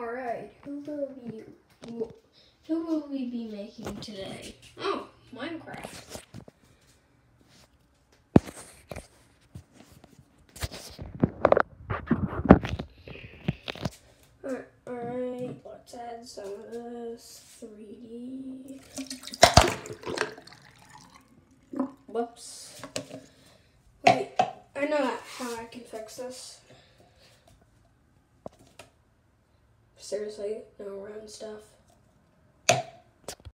All right, who will we who will we be making today? Oh, Minecraft. Alright, alright, let's add some of this 3D. Whoops. Wait, I know how I can fix this. Seriously, no round stuff.